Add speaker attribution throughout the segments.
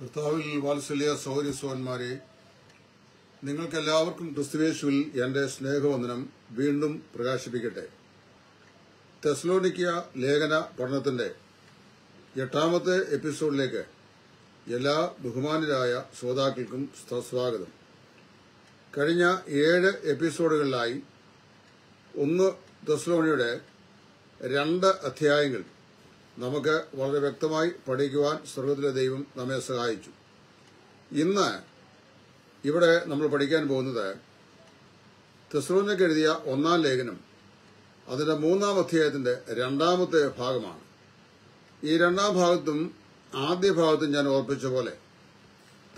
Speaker 1: കർത്താവിൽ വാത്സല്യ സൗരസ്വന്മാരെ നിങ്ങൾക്കെല്ലാവർക്കും ക്രിസ്തുവേശുവിൽ എന്റെ സ്നേഹവന്ദനം വീണ്ടും പ്രകാശിപ്പിക്കട്ടെ. തെസ്ലോണിക്കിയ ലേഖന പഠനത്തിന്റെ എട്ടാമത്തെ എപ്പിസോഡിലേക്ക് എല്ലാ ബഹുമാനരായ ശ്രോതാക്കൾക്കും സ്വാഗതം. കഴിഞ്ഞ ഏഴ് എപ്പിസോഡുകളിലായി ഒന്ന് തെസ്ലോണിയുടെ രണ്ട് അധ്യായങ്ങൾ നമുക്ക് വളരെ വ്യക്തമായി പഠിക്കുവാൻ സ്വർഗത്തിലെ ദൈവം നമ്മെ സഹായിച്ചു. ഇന്ന് ഇവിടെ നമ്മൾ പഠിക്കാൻ പോകുന്നത് തെസ്ലോനിക്ക് ഒന്നാം ലേഖനം അതിന്റെ മൂന്നാം അധ്യായത്തിന്റെ രണ്ടാമത്തെ ഭാഗമാണ്. ഈ രണ്ടാം ഭാഗത്തും ആദ്യ ഭാഗത്തും ഞാൻ ഓർപ്പിച്ച പോലെ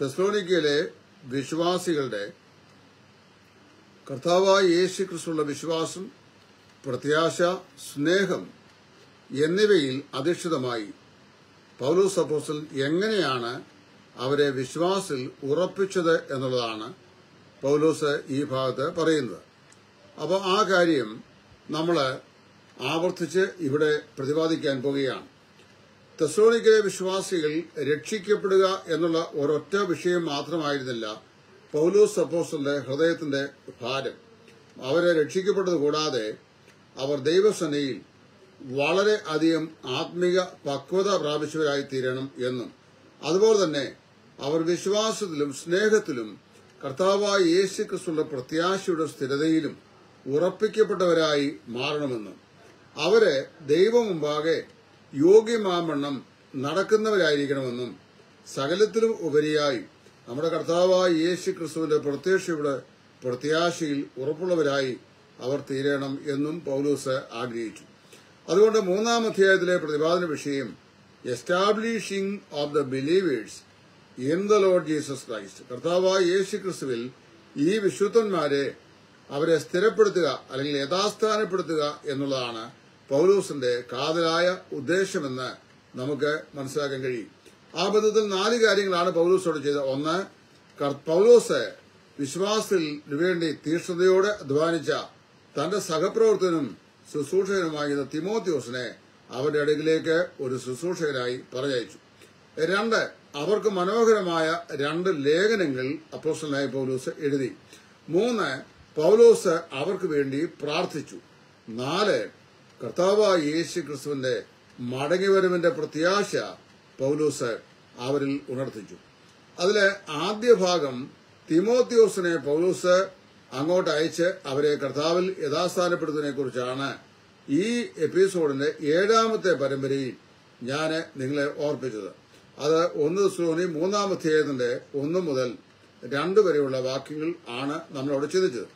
Speaker 1: തെസ്ലോനിക്കയിലെ വിശ്വാസികളുടെ കർത്താവായ യേശു ക്രിസ്തുള്ള വിശ്വാസം പ്രത്യാശ സ്നേഹം എന്നിവയിൽ അധിഷ്ഠിതമായി. പൗലോസ് അപ്പോസ്റ്റൽ എങ്ങനെയാണ് അവരെ വിശ്വാസിൽ ഉറപ്പിച്ചത് എന്നുള്ളതാണ് പൗലോസ് ഈ ഭാഗത്ത് പറയുന്നത്. അപ്പോൾ ആ കാര്യം നമ്മൾ ആവർത്തിച്ച് ഇവിടെ പ്രതിപാദിക്കാൻ പോകുകയാണ് തെസോണിക്കിലെ വിശ്വാസികൾ രക്ഷിക്കപ്പെടുക എന്നുള്ള ഒരൊറ്റ വിഷയം മാത്രമായിരുന്നില്ല പൗലോസ് അപ്പോസ്റ്റലിന്റെ ഹൃദയത്തിന്റെ ഭാരം. അവരെ രക്ഷിക്കപ്പെട്ടത് കൂടാതെ അവർ ദൈവസേനയിൽ വളരെ അധികം ആത്മീക പക്വത പ്രാപിച്ചവരായി തീരണം എന്നും അതുപോലെ തന്നെ അവർ വിശ്വാസത്തിലും സ്നേഹത്തിലും കർത്താവായ യേശു ക്രിസ്തുള്ള പ്രത്യാശയുടെ സ്ഥിരതയിലും ഉറപ്പിക്കപ്പെട്ടവരായി മാറണമെന്നും അവരെ ദൈവം മുമ്പാകെ യോഗ്യമാമണ്ണം നടക്കുന്നവരായിരിക്കണമെന്നും സകലത്തിലും ഉപരിയായി നമ്മുടെ കർത്താവായ യേശു ക്രിസ്തുവിന്റെ പ്രത്യക്ഷയുടെ പ്രത്യാശയിൽ ഉറപ്പുള്ളവരായി അവർ തീരണം എന്നും പൗലൂസ് ആഗ്രഹിച്ചു. അതുകൊണ്ട് മൂന്നാം അധ്യായത്തിലെ പ്രതിപാദന വിഷയം establishing of the believers in the lord Jesus Christ. കർത്താവായ യേശു ക്രിസ്തുവിൽ ഈ വിശുദ്ധന്മാരെ അവരെ സ്ഥിരപ്പെടുത്തുക അല്ലെങ്കിൽ യഥാസ്ഥാനപ്പെടുത്തുക എന്നുള്ളതാണ് പൗലൂസിന്റെ കാതലായ ഉദ്ദേശമെന്ന് നമുക്ക് മനസ്സിലാക്കാൻ കഴിയും. ആ ബന്ധത്തിൽ നാല് കാര്യങ്ങളാണ് പൗലൂസോട് ചെയ്തത്. ഒന്ന് പൗലൂസ് വിശ്വാസത്തിൽ വേണ്ടി തീക്ഷ്ണതയോടെ അധ്വാനിച്ച തന്റെ സഹപ്രവർത്തനും ശുശ്രൂഷകനുമായിരുന്ന തിമോത്യോസിനെ അവരുടെ അടുക്കിലേക്ക് ഒരു ശുശ്രൂഷകനായി പറഞ്ഞയച്ചു. രണ്ട് അവർക്ക് മനോഹരമായ രണ്ട് ലേഖനങ്ങൾ അപ്പോസ്റ്റലായ പൗലോസ് എഴുതി. മൂന്ന് പൗലോസ് അവർക്ക് വേണ്ടി പ്രാർത്ഥിച്ചു. നാല് കർത്താവായ യേശു ക്രിസ്തുവിന്റെ മടങ്ങിവരവിന്റെ പ്രത്യാശ പൗലോസ് അവരിൽ ഉണർത്തിച്ചു. അതിലെ ആദ്യ ഭാഗം തിമോത്യോസിനെ പൗലൂസ് അങ്ങോട്ട് അയച്ച് അവരെ കർത്താവിൽ യഥാസ്ഥാനപ്പെടുത്തുന്നതിനെക്കുറിച്ചാണ് ഈ എപ്പിസോഡിന്റെ ഏഴാമത്തെ പരമ്പരയിൽ ഞാൻ നിങ്ങളെ ഓർപ്പിച്ചത്. അത് ഒന്ന് ശ്രോണി മൂന്നാം അധ്യായത്തിന്റെ ഒന്ന് മുതൽ രണ്ട് വരെയുള്ള വാക്യങ്ങൾ ആണ് നമ്മൾ അവിടെ ചിന്തിച്ചത്.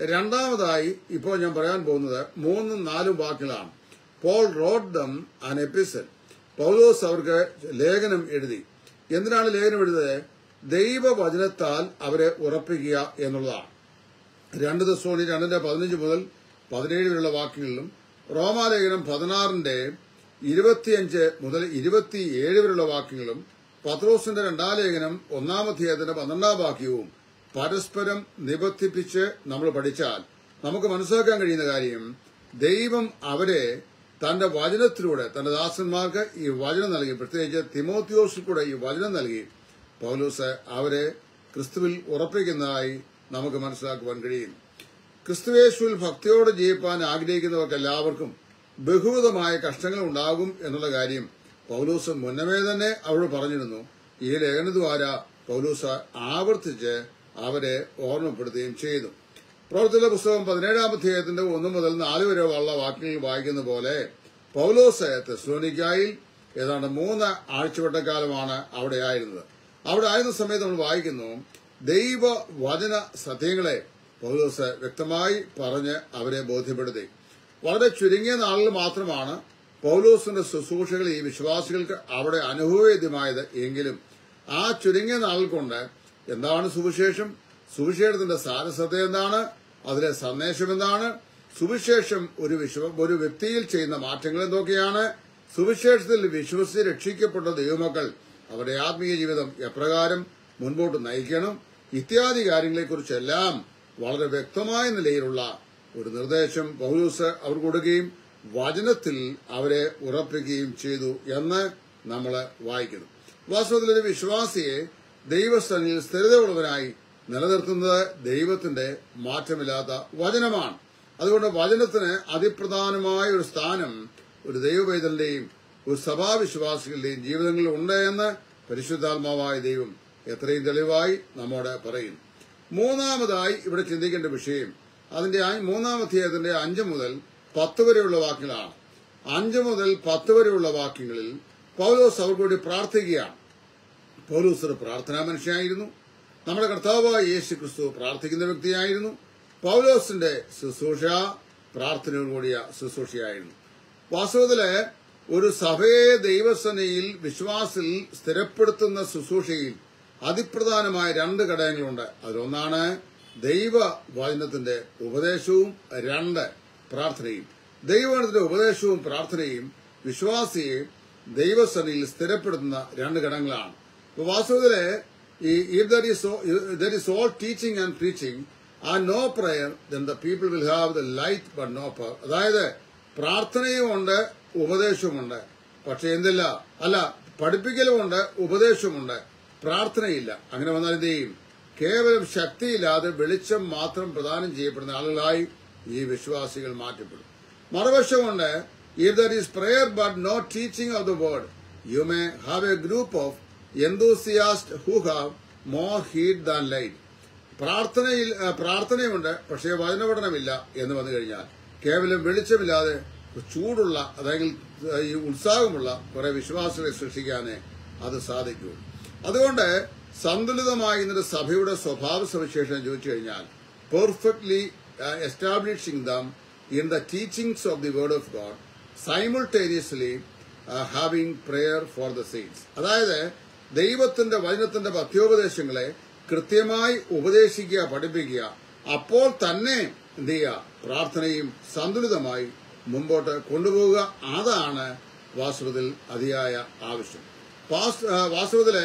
Speaker 1: രണ്ടാമതായി ഇപ്പോൾ ഞാൻ പറയാൻ പോകുന്നത് മൂന്നും നാലും വാക്യങ്ങളാണ്. Paul wrote them epistle. പൗലോസ് അവർക്ക് ലേഖനം എഴുതി. എന്തിനാണ് ലേഖനം എഴുതിയത്? ദൈവവചനത്താൽ അവരെ ഉറപ്പിക്കുക എന്നുള്ളതാണ്. രണ്ട് ദിവസം രണ്ടിന്റെ പതിനഞ്ച് മുതൽ പതിനേഴ് വരെയുള്ള വാക്യങ്ങളിലും റോമാലേഖനം പതിനാറിന്റെ ഇരുപത്തിയഞ്ച് മുതൽ ഇരുപത്തിയേഴ് വരെയുള്ള വാക്യങ്ങളും പത്രോസിന്റെ രണ്ടാം ലേഖനം ഒന്നാം അധ്യായത്തിന്റെ പന്ത്രണ്ടാം വാക്യവും പരസ്പരം നിബന്ധിപ്പിച്ച് നമ്മൾ പഠിച്ചാൽ നമുക്ക് മനസ്സിലാക്കാൻ കഴിയുന്ന കാര്യം ദൈവം അവരെ തന്റെ വചനത്തിലൂടെ തന്റെ ദാസന്മാർക്ക് ഈ വചനം നൽകി. പ്രത്യേകിച്ച് തിമോത്യോസിൽ കൂടെ ഈ വചനം നൽകി. പൗലൂസ് അവരെ ക്രിസ്തുവിൽ ഉറപ്പിക്കുന്നതായി നമുക്ക് മനസ്സിലാക്കുവാൻ കഴിയും. ക്രിസ്തുവേശുവിൽ ഭക്തിയോടെ ജീവിപ്പാൻ ആഗ്രഹിക്കുന്നവർക്ക് എല്ലാവർക്കും ബഹുവിധമായ കഷ്ടങ്ങൾ ഉണ്ടാകും എന്നുള്ള കാര്യം പൗലൂസ് മുന്നമേ തന്നെ അവരോട് പറഞ്ഞിരുന്നു. ഈ ലേഖനദ്വാര പൗലൂസ് ആവർത്തിച്ച് അവരെ ഓർമ്മപ്പെടുത്തുകയും ചെയ്തു. പ്രവർത്തിയുടെ പുസ്തകം പതിനേഴാം അധ്യായത്തിന്റെ ഒന്ന് മുതൽ നാല് വരെ ഉള്ള വാക്യങ്ങൾ വായിക്കുന്ന പോലെ പൗലോസ് തെസ്ലോനിക്കായിൽ ഏതാണ്ട് മൂന്ന് ആഴ്ചവട്ടക്കാലമാണ് അവിടെ ആയിരുന്നത്. അവിടെ ആയിരുന്ന സമയത്ത് നമ്മൾ വായിക്കുന്നു ദൈവ വചന സത്യങ്ങളെ പൗലോസ് വ്യക്തമായി പറഞ്ഞ് അവരെ ബോധ്യപ്പെടുത്തി. വളരെ ചുരുങ്ങിയ നാളിൽ മാത്രമാണ് പൗലോസിന്റെ ശുശ്രൂഷകൾ ഈ വിശ്വാസികൾക്ക് അവിടെ അനുഭവവേദ്യമായത് എങ്കിലും ആ ചുരുങ്ങിയ നാളിൽ കൊണ്ട് എന്താണ് സുവിശേഷം? സുവിശേഷത്തിന്റെ സാരസത എന്താണ്? അതിലെ സന്ദേശം എന്താണ്? സുവിശേഷം ഒരു വിശ്വ ഒരു വ്യക്തിയിൽ ചെയ്യുന്ന മാറ്റങ്ങൾ എന്തൊക്കെയാണ്? സുവിശേഷത്തിൽ വിശ്വസിച്ച് രക്ഷിക്കപ്പെട്ട ദൈവമക്കൾ അവരുടെ ആത്മീയ ജീവിതം എപ്രകാരം മുൻപോട്ട് നയിക്കണം? ഇത്യാദി കാര്യങ്ങളെക്കുറിച്ചെല്ലാം വളരെ വ്യക്തമായ നിലയിലുള്ള ഒരു നിർദ്ദേശം പൗലൂസ് അവർ കൊടുക്കുകയും വചനത്തിൽ അവരെ ഉറപ്പിക്കുകയും ചെയ്തു എന്ന് നമ്മൾ വായിക്കുന്നു. വാസ്തവത്തിൽ ഒരു വിശ്വാസിയെ ദൈവസ്ഥനിൽ സ്ഥിരതയുള്ളവനായി നിലനിർത്തുന്നത് ദൈവത്തിന്റെ മാറ്റമില്ലാത്ത വചനമാണ്. അതുകൊണ്ട് വചനത്തിന് അതിപ്രധാനമായ ഒരു സ്ഥാനം ഒരു ദൈവവേദന്റെയും ഒരു സഭാവിശ്വാസികളുടെയും ജീവിതങ്ങളിൽ ഉണ്ട് എന്ന് പരിശുദ്ധാത്മാവായ ദൈവം എത്രയും തെളിവായി നമ്മോട് പറയും. മൂന്നാമതായി ഇവിടെ ചിന്തിക്കേണ്ട വിഷയം അതിന്റെ മൂന്നാം അഞ്ച് മുതൽ പത്ത് വരെയുള്ള വാക്യങ്ങളാണ്. അഞ്ച് മുതൽ പത്ത് വരെയുള്ള വാക്യങ്ങളിൽ പൗലോസ് അവർക്കൂടി പ്രാർത്ഥിക്കുകയാണ്. പൗലോസ് ഒരു പ്രാർത്ഥനാ മനുഷ്യനായിരുന്നു. നമ്മുടെ കർത്താവായ യേശു ക്രിസ്തു പ്രാർത്ഥിക്കുന്ന വ്യക്തിയായിരുന്നു. പൗലോസിന്റെ ശുശ്രൂഷ പ്രാർത്ഥനയോട് കൂടിയ ശുശ്രൂഷയായിരുന്നു. വാസ്തവത്തിൽ ഒരു സഭയെ ദൈവസനയിൽ വിശ്വാസിൽ സ്ഥിരപ്പെടുത്തുന്ന ശുശ്രൂഷയിൽ അതിപ്രധാനമായ രണ്ട് ഘടകങ്ങളുണ്ട്. അതിലൊന്നാണ് ദൈവ വചനത്തിന്റെ ഉപദേശവും രണ്ട് പ്രാർത്ഥനയും. ദൈവവചനത്തിന്റെ ഉപദേശവും പ്രാർത്ഥനയും വിശ്വാസിയെ ദൈവസനയിൽ സ്ഥിരപ്പെടുത്തുന്ന രണ്ട് ഘടകങ്ങളാണ്. വാസ്തവത്തിൽ ഈ there is all teaching and preaching ആ no prayer then the people will have the light but no prayer അതായത് പ്രാർത്ഥനയുമുണ്ട് ഉപദേശവുമുണ്ട്. പക്ഷെ എന്തില്ല? അല്ല പഠിപ്പിക്കലുമുണ്ട് ഉപദേശവുമുണ്ട്. പ്രാർത്ഥനയില്ല. അങ്ങനെ വന്നാൽ എന്ത് ചെയ്യും? കേവലം ശക്തിയില്ലാതെ വെളിച്ചം മാത്രം പ്രദാനം ചെയ്യപ്പെടുന്ന ആളുകളായി ഈ വിശ്വാസികൾ മാറ്റപ്പെടും. മറുവശമുണ്ട് if there is prayer but no teaching of the word you may have a group of enthusiasts who have more heat than light പ്രാർത്ഥനയിൽ പ്രാർത്ഥനയുണ്ട് പക്ഷേ വചനപഠനമില്ല എന്ന് വന്നു കഴിഞ്ഞാൽ കേവലം വെളിച്ചമില്ലാതെ ചൂടുള്ള അതായത് ഈ ഉത്സാഹമുള്ള കുറെ വിശ്വാസികളെ സൃഷ്ടിക്കാനേ അത് സാധിക്കൂ. അതുകൊണ്ട് സന്തുലിതമായി ഇന്നത്തെ സഭയുടെ സ്വഭാവ സവിശേഷം ചോദിച്ചു കഴിഞ്ഞാൽ perfectly establishing them in the teachings of the word of God simultaneously having prayer for the saints അതായത് ദൈവത്തിന്റെ വചനത്തിന്റെ പഥ്യോപദേശങ്ങളെ കൃത്യമായി ഉപദേശിക്കുക പഠിപ്പിക്കുക അപ്പോൾ തന്നെ എന്ത് ചെയ്യുക? പ്രാർത്ഥനയും സന്തുലിതമായി മുമ്പോട്ട് കൊണ്ടുപോവുക. അതാണ് വാസ്തവത്തിൽ അതിയായ ആവശ്യം. ആ, വാസ്തവത്തിൽ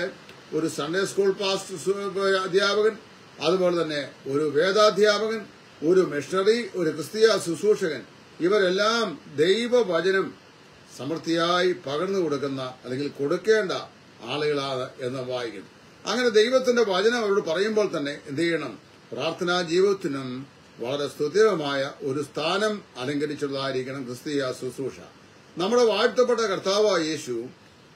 Speaker 1: ഒരു സൺഡേ സ്കൂൾ പാസ്റ്റർ അധ്യാപകൻ അതുപോലെ തന്നെ ഒരു വേദാധ്യാപകൻ ഒരു മിഷണറി ഒരു ക്രിസ്തീയ ശുശ്രൂഷകൻ ഇവരെല്ലാം ദൈവവചനം സമൃദ്ധിയായി പകർന്നു കൊടുക്കുന്ന അല്ലെങ്കിൽ കൊടുക്കേണ്ട ആളുകളാണ് എന്ന് വായിക്കുന്നു. അങ്ങനെ ദൈവത്തിന്റെ വചനം അവരോട് പറയുമ്പോൾ തന്നെ എന്ത് ചെയ്യണം? പ്രാർത്ഥനാ ജീവിതത്തിനും വളരെ സ്തുതിരമായ ഒരു സ്ഥാനം അലങ്കരിച്ചുള്ളതായിരിക്കണം ക്രിസ്തീയ ശുശ്രൂഷ. നമ്മുടെ വാഴ്ത്തപ്പെട്ട കർത്താവായ യേശു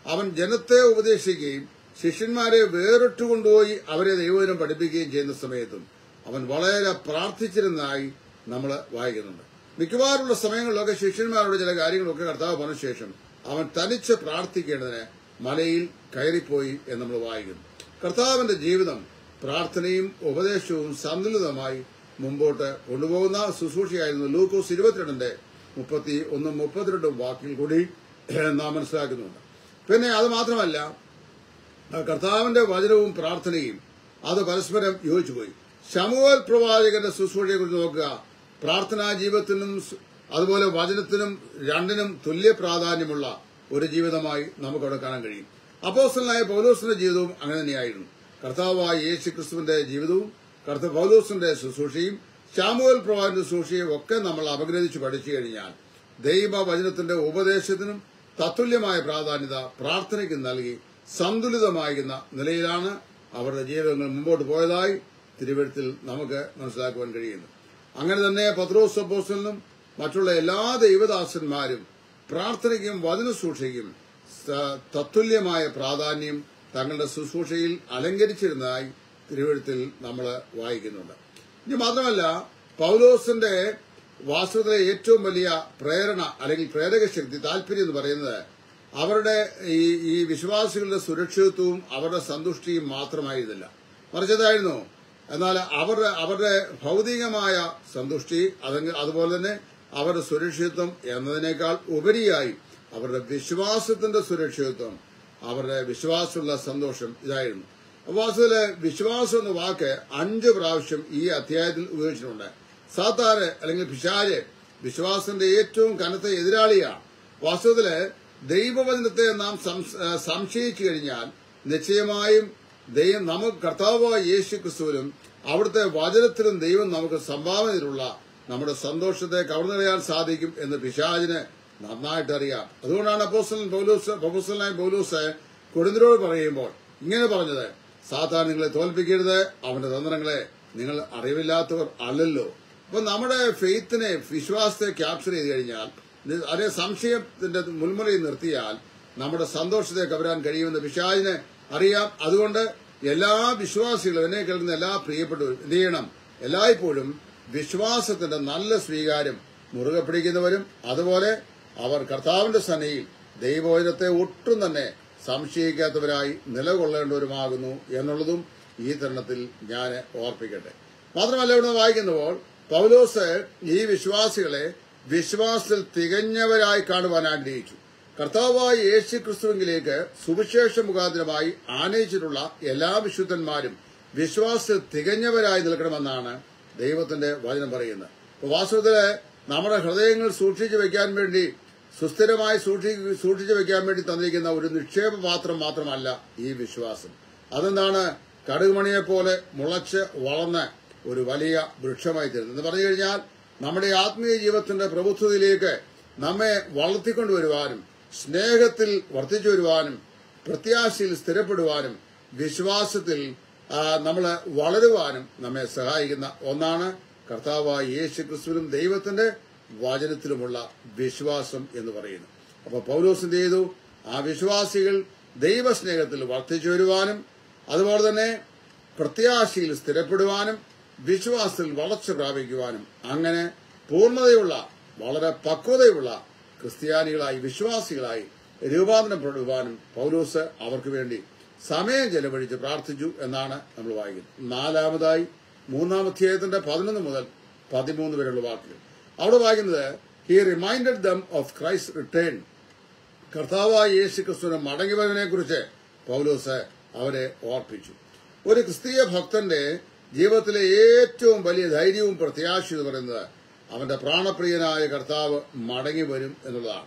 Speaker 1: അവൻ ജനത്തെ ഉപദേശിക്കുകയും ശിഷ്യന്മാരെ വേറിട്ട് കൊണ്ടുപോയി അവരെ ദൈവദിനം പഠിപ്പിക്കുകയും ചെയ്യുന്ന സമയത്തും അവൻ വളരെ പ്രാർത്ഥിച്ചിരുന്നതായി നമ്മൾ വായിക്കുന്നുണ്ട്. മിക്കവാറുള്ള സമയങ്ങളിലൊക്കെ ശിഷ്യന്മാരുടെ ചില കാര്യങ്ങളൊക്കെ കർത്താവ് പറഞ്ഞ ശേഷം അവൻ തനിച്ച് പ്രാർത്ഥിക്കേണ്ടതിന് മലയിൽ കയറിപ്പോയി എന്ന് നമ്മൾ വായിക്കുന്നു. കർത്താവിന്റെ ജീവിതം പ്രാർത്ഥനയും ഉപദേശവും സന്തുലിതമായി മുമ്പോട്ട് കൊണ്ടുപോകുന്ന ശുശ്രൂഷയായിരുന്നു ലൂക്കോസ് ഇരുപത്തിരണ്ടിന്റെ മുപ്പത്തി ഒന്നും മുപ്പത്തിരണ്ടും വാക്കിൽ കൂടി നാം മനസ്സിലാക്കുന്നുണ്ട്. പിന്നെ അത് മാത്രമല്ല കർത്താവിന്റെ വചനവും പ്രാർത്ഥനയും അത് പരസ്പരം യോജിച്ചുപോയി. ശമുവൽ പ്രവാചകന്റെ ശുശ്രൂഷയെ കുറിച്ച് നോക്കുക. പ്രാർത്ഥനാ ജീവിതത്തിനും അതുപോലെ വചനത്തിനും രണ്ടിനും തുല്യ പ്രാധാന്യമുള്ള ഒരു ജീവിതമായി നമുക്കവിടെ കാണാൻ കഴിയും. അപ്പോസ്റ്റലായ പൗലോസിന്റെ ജീവിതവും അങ്ങനെ തന്നെയായിരുന്നു. കർത്താവായ യേശു ക്രിസ്തുവിന്റെ ജീവിതവും കർത്ത പൗലോസിന്റെ ശുശ്രൂഷയും ശാമുവൽ പ്രവാചകന്റെ ശുശ്രൂഷയും ഒക്കെ നമ്മൾ അപഗ്രഥിച്ച് പഠിച്ചു കഴിഞ്ഞാൽ ദൈവ വചനത്തിന്റെ ഉപദേശത്തിനും തത്തുല്യമായ പ്രാധാന്യത പ്രാർത്ഥനയ്ക്ക് നൽകി സന്തുലിതമായിരുന്ന നിലയിലാണ് അവരുടെ ജീവിതങ്ങൾ മുമ്പോട്ട് പോയതായി തിരുവഴുത്തിൽ നമുക്ക് മനസ്സിലാക്കുവാൻ കഴിയുന്നു. അങ്ങനെ തന്നെ പത്രോസ് മറ്റുള്ള എല്ലാ ദൈവദാസന്മാരും പ്രാർത്ഥനയ്ക്കും വചന സൂക്ഷയ്ക്കും തത്തുല്യമായ പ്രാധാന്യം തങ്ങളുടെ ശുശ്രൂഷയിൽ അലങ്കരിച്ചിരുന്നതായി തിരുവഴുത്തിൽ നമ്മൾ വായിക്കുന്നുണ്ട്. ഇനി മാത്രമല്ല പൗലോസിന്റെ വാസ്തവത്തിലെ ഏറ്റവും വലിയ പ്രേരണ അല്ലെങ്കിൽ പ്രേരക ശക്തി താല്പര്യം എന്ന് പറയുന്നത് അവരുടെ ഈ ഈ വിശ്വാസികളുടെ സുരക്ഷിതത്വവും അവരുടെ സന്തുഷ്ടിയും മാത്രമായിരുന്നില്ല മറിച്ചതായിരുന്നു എന്നാൽ അവരുടെ അവരുടെ ഭൗതികമായ സന്തുഷ്ടി അതുപോലെ തന്നെ അവരുടെ സുരക്ഷിതത്വം എന്നതിനേക്കാൾ ഉപരിയായി അവരുടെ വിശ്വാസത്തിന്റെ സുരക്ഷിതത്വം അവരുടെ വിശ്വാസമുള്ള സന്തോഷം ഇതായിരുന്നു. വാസ്തവത്തിൽ വിശ്വാസം എന്ന വാക്ക് അഞ്ച് പ്രാവശ്യം ഈ അധ്യായത്തിൽ ഉപയോഗിച്ചിട്ടുണ്ട് സാത്താര് അല്ലെങ്കിൽ പിശാര് വിശ്വാസത്തിന്റെ ഏറ്റവും കനത്ത എതിരാളിയാണ് വാസ്തവത്തിൽ ദൈവവചനത്തെ നാം സംശയിച്ചു കഴിഞ്ഞാൽ നിശ്ചയമായും ദൈവം നമുക്ക് കർത്താവായ യേശു ക്രിസ്തുവിനും അവിടുത്തെ വചനത്തിലും ദൈവം നമുക്ക് സംഭാവനയിലുള്ള നമ്മുടെ സന്തോഷത്തെ കവർന്നറിയാൻ സാധിക്കും എന്ന് പിശാചിന് നന്നായിട്ട് അറിയാം. അതുകൊണ്ടാണ് അപ്പോസ്റ്റലൻ പൗലൂസ് കൊടുന്തരോട് പറയുമ്പോൾ ഇങ്ങനെ പറഞ്ഞത് സാത്താൻ നിങ്ങളെ തോൽപ്പിക്കരുത് അവന്റെ തന്ത്രങ്ങളെ നിങ്ങൾ അറിവില്ലാത്തവർ അല്ലല്ലോ. അപ്പൊ നമ്മുടെ ഫെയ്ത്തിനെ വിശ്വാസത്തെ ക്യാപ്ചർ ചെയ്ത് കഴിഞ്ഞാൽ അതേ സംശയത്തിന്റെ മുൻമുറയിൽ നിർത്തിയാൽ നമ്മുടെ സന്തോഷത്തെ കവരാൻ കഴിയുമെന്ന് പിശാജിനെ അറിയാം. അതുകൊണ്ട് എല്ലാ വിശ്വാസികളും എന്നെ കേൾക്കുന്ന എല്ലാ പ്രിയപ്പെട്ടവരും എന്ത് ചെയ്യണം? എല്ലായ്പ്പോഴും വിശ്വാസത്തിന്റെ നല്ല സ്വീകാര്യം മുറുകെ പിടിക്കുന്നവരും അതുപോലെ അവർ കർത്താവിന്റെ സന്നയിൽ ദൈവവചനത്തെ ഒട്ടും തന്നെ സംശയിക്കാത്തവരായി നിലകൊള്ളേണ്ടവരുമാകുന്നു എന്നുള്ളതും ഈ തരണത്തിൽ ഞാൻ ഓർപ്പിക്കട്ടെ. മാത്രമല്ല ഇവിടെ വായിക്കുന്നപ്പോൾ പൗലോസ് ഈ വിശ്വാസികളെ വിശ്വാസത്തിൽ തികഞ്ഞവരായി കാണുവാൻ ആഗ്രഹിച്ചു. കർത്താവായ യേശു ക്രിസ്തുവിലേക്ക് സുവിശേഷ മുഖാന്തരമായി ആനയിച്ചിട്ടുള്ള എല്ലാ വിശുദ്ധന്മാരും വിശ്വാസത്തിൽ തികഞ്ഞവരായി നിൽക്കണമെന്നാണ് ദൈവത്തിന്റെ വചനം പറയുന്നത്. അപ്പൊ വാസ്തവത്തിൽ നമ്മുടെ ഹൃദയങ്ങൾ സൂക്ഷിച്ചു വെക്കാൻ വേണ്ടി സുസ്ഥിരമായി സൂക്ഷി സൂക്ഷിച്ചു വെക്കാൻ വേണ്ടി തന്നിരിക്കുന്ന ഒരു നിക്ഷേപ പാത്രം മാത്രമല്ല ഈ വിശ്വാസം. അതെന്താണ്? കടുകുമണിയെ പോലെ മുളച്ച് വളർന്ന് ഒരു വലിയ വൃക്ഷമായി തീരുന്നത് എന്ന് പറഞ്ഞു കഴിഞ്ഞാൽ നമ്മുടെ ആത്മീയ ജീവിതത്തിന്റെ പ്രബുദ്ധതയിലേക്ക് നമ്മെ വളർത്തിക്കൊണ്ടുവരുവാനും സ്നേഹത്തിൽ വർദ്ധിച്ചു വരുവാനും പ്രത്യാശയിൽ സ്ഥിരപ്പെടുവാനും വിശ്വാസത്തിൽ നമ്മൾ വളരുവാനും നമ്മെ സഹായിക്കുന്ന ഒന്നാണ് കർത്താവായ യേശു ക്രിസ്തുവിനും ദൈവത്തിന്റെ വചനത്തിലുമുള്ള വിശ്വാസം എന്ന് പറയുന്നു അപ്പോൾ പൗലോസ് ചെയ്തു? ആ വിശ്വാസികൾ ദൈവസ്നേഹത്തിൽ വർദ്ധിച്ചു വരുവാനും അതുപോലെ തന്നെ പ്രത്യാശയിൽ സ്ഥിരപ്പെടുവാനും വിശ്വാസത്തിൽ വളർച്ച പ്രാപിക്കുവാനും അങ്ങനെ പൂർണതയുള്ള വളരെ പക്വതയുള്ള ക്രിസ്ത്യാനികളായി വിശ്വാസികളായി രൂപാന്തരപ്പെടുവാനും പൗലോസ് അവർക്ക് വേണ്ടി സമയം ചെലവഴിച്ച് പ്രാർത്ഥിച്ചു എന്നാണ് നമ്മൾ വായിക്കുന്നത്. നാലാമതായി മൂന്നാം അധ്യായത്തിന്റെ പതിനൊന്ന് മുതൽ പതിമൂന്ന് വരെയുള്ള വാക്കുകൾ അവിടെ വായിക്കുന്നത് he reminded them of Christ return കർത്താവായ യേശു ക്രിസ്തുവിന്റെ മടങ്ങിവരവിനെ കുറിച്ച് പൗലോസ് അവരെ ഓർപ്പിച്ചു. ഒരു ക്രിസ്തീയ ഭക്തന്റെ ജീവിതത്തിലെ ഏറ്റവും വലിയ ധൈര്യവും പ്രത്യാശ എന്ന് പറയുന്നത് അവന്റെ പ്രാണപ്രിയനായ കർത്താവ് മടങ്ങി വരും എന്നുള്ളതാണ്.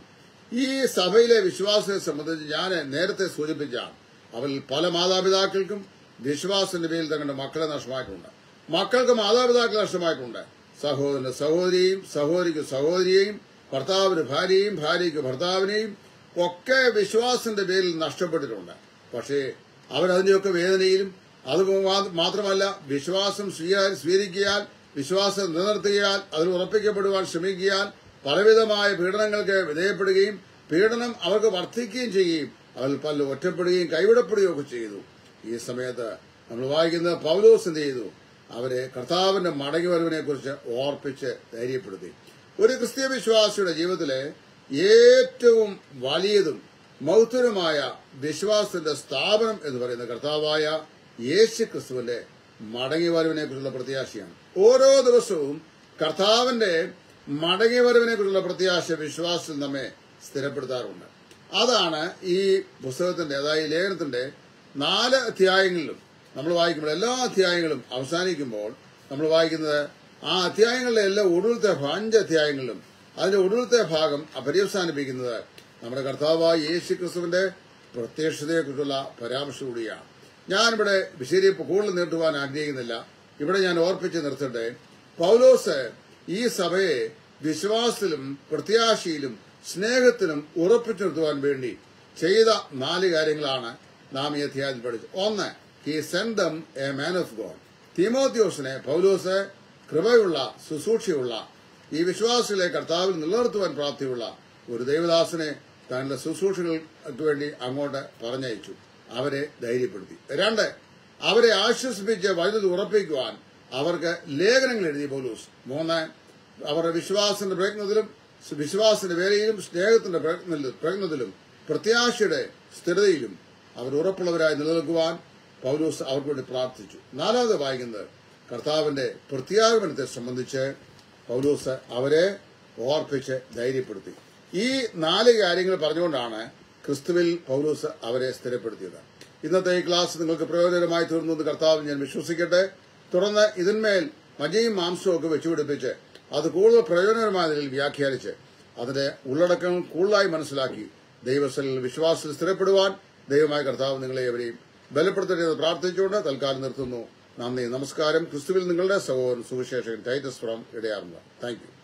Speaker 1: ഈ സഭയിലെ വിശ്വാസത്തെ സംബന്ധിച്ച് ഞാൻ നേരത്തെ സൂചിപ്പിച്ചാണ്. അവരിൽ പല മാതാപിതാക്കൾക്കും വിശ്വാസത്തിന്റെ പേരിൽ തങ്ങളുടെ മക്കളെ നഷ്ടമായിട്ടുണ്ട്. മക്കൾക്ക് മാതാപിതാക്കൾ നഷ്ടമായിട്ടുണ്ട്. സഹോദരന് സഹോദരിയും സഹോദരിക്ക് സഹോദരിയെയും ഭർത്താവിന് ഭാര്യയും ഭാര്യയ്ക്ക് ഭർത്താവിനെയും ഒക്കെ വിശ്വാസത്തിന്റെ പേരിൽ നഷ്ടപ്പെട്ടിട്ടുണ്ട്. പക്ഷേ അവരതിന്റെയൊക്കെ വേദനയിലും അത് മാത്രമല്ല വിശ്വാസം സ്വീകരിക്കാൻ വിശ്വാസം നിലനിർത്തിയാൽ അതിൽ ഉറപ്പിക്കപ്പെടുവാൻ ശ്രമിക്കാൻ പലവിധമായ പീഡനങ്ങൾക്ക് വിധേയപ്പെടുകയും പീഡനം അവർക്ക് വർദ്ധിക്കുകയും ചെയ്യുകയും അവർ പല ഒറ്റപ്പെടുകയും കൈവിടപ്പെടുകയും ഒക്കെ ചെയ്തു. ഈ സമയത്ത് നമ്മൾ വായിക്കുന്നത് പൗലോസ് എന്ത് ചെയ്തു? അവരെ കർത്താവിന്റെ മടങ്ങിവരവിനെ കുറിച്ച് ഓർപ്പിച്ച് ധൈര്യപ്പെടുത്തി. ഒരു ക്രിസ്തീയ വിശ്വാസിയുടെ ജീവിതത്തിലെ ഏറ്റവും വലിയതും മൗത്തരമായ വിശ്വാസത്തിന്റെ സ്ഥാപനം എന്ന് പറയുന്ന കർത്താവായ യേശു ക്രിസ്തുവിന്റെ മടങ്ങിവരവിനെ കുറിച്ചുള്ള പ്രത്യാശയാണ്. ഓരോ ദിവസവും കർത്താവിന്റെ മടങ്ങിവരവിനെ കുറിച്ചുള്ള പ്രത്യാശ വിശ്വാസത്തിൽ നമ്മെ സ്ഥിരപ്പെടുത്താറുണ്ട്. അതാണ് ഈ പുസ്തകത്തിന്റെ അതായത് ലേഖനത്തിന്റെ നാല് അധ്യായങ്ങളിലും നമ്മൾ വായിക്കുമ്പോൾ എല്ലാ അധ്യായങ്ങളും അവസാനിക്കുമ്പോൾ നമ്മൾ വായിക്കുന്നത് ആ അധ്യായങ്ങളിലെ എല്ലാ ഒടുവിലത്തെ അഞ്ച് അധ്യായങ്ങളിലും അതിന്റെ ഒടുവിലത്തെ ഭാഗം പര്യവസാനിപ്പിക്കുന്നത് നമ്മുടെ കർത്താവായ യേശു ക്രിസ്തുവിന്റെ പ്രത്യക്ഷതയെക്കുറിച്ചുള്ള പരാമർശം കൂടിയാണ്. ഞാനിവിടെ വിശദീകരിപ്പ് കൂടുതൽ നീട്ടുവാൻ ആഗ്രഹിക്കുന്നില്ല. ഇവിടെ ഞാൻ ഓർപ്പിച്ച് നിർത്തട്ടെ. പൗലോസ് ഈ സഭയെ വിശ്വാസത്തിലും പ്രത്യാശയിലും സ്നേഹത്തിലും ഉറപ്പിച്ചു നിർത്തുവാൻ വേണ്ടി ചെയ്ത നാല് കാര്യങ്ങളാണ് നാം ഈ അധ്യായത്തിൽ പഠിച്ചത്. ഒന്ന് he send a man of God തീമോത്യോസിനെ പൗലോസ് കൃപയുള്ള ശുശ്രൂഷയുള്ള ഈ വിശ്വാസികളെ കർത്താവിൽ നിലനിർത്തുവാൻ പ്രാപ്തിയുള്ള ഒരു ദൈവദാസനെ തന്റെ ശുശ്രൂഷകൾക്ക് വേണ്ടി അങ്ങോട്ട് പറഞ്ഞയച്ചു. അവരെ ധൈര്യപ്പെടുത്തി. രണ്ട് അവരെ ആശ്വസിപ്പിച്ച് വൈദ്യുതി ഉറപ്പിക്കുവാൻ അവർക്ക് ലേഖനങ്ങൾ എഴുതി പോലൂസ്. മൂന്ന് അവരുടെ വിശ്വാസത്തിന്റെ പ്രയത്നത്തിലും വിശ്വാസത്തിന്റെ വേലയിലും സ്നേഹത്തിന്റെ പ്രയത്നത്തിലും പ്രത്യാശയുടെ സ്ഥിരതയിലും അവർ ഉറപ്പുള്ളവരായി നിലനിൽക്കുവാൻ പൗലൂസ് അവർക്ക് വേണ്ടി പ്രാർത്ഥിച്ചു. നാലാമത് വായിക്കുന്നത് കർത്താവിന്റെ പ്രത്യാഗമനത്തെ സംബന്ധിച്ച് പൗലൂസ് അവരെ ഓർപ്പിച്ച് ധൈര്യപ്പെടുത്തി. ഈ നാല് കാര്യങ്ങൾ പറഞ്ഞുകൊണ്ടാണ് ക്രിസ്തുവിൽ പൗലൂസ് അവരെ സ്ഥിരപ്പെടുത്തിയത് ഇന്നത്തെ ഈ ക്ലാസ് നിങ്ങൾക്ക് പ്രയോജനമായി തീർന്നുവെന്ന് കർത്താവ് ഞാൻ വിശ്വസിക്കട്ടെ. തുടർന്ന് ഇതിന്മേൽ മജയും മാംസവും ഒക്കെ വെച്ചുപിടിപ്പിച്ച് അത് കൂടുതൽ പ്രയോജനകരമായ വ്യാഖ്യാനിച്ച് അതിന്റെ ഉള്ളടക്കം കൂടുതലായി മനസ്സിലാക്കി ദൈവസ്ഥലിൽ വിശ്വാസത്തിൽ സ്ഥിരപ്പെടുവാൻ ദൈവമായ കർത്താവ് നിങ്ങളെ എവരെയും ബലപ്പെടുത്തേണ്ടത് പ്രാർത്ഥിച്ചുകൊണ്ട് തൽക്കാലം നിർത്തുന്നു. നന്ദി നമസ്കാരം. ക്രിസ്തുവിൽ നിങ്ങളുടെ സഹോദരൻ സുവിശേഷകൻ ടൈറ്റസ് ഫ്രം ഇടയാറുണ്ട്. താങ്ക്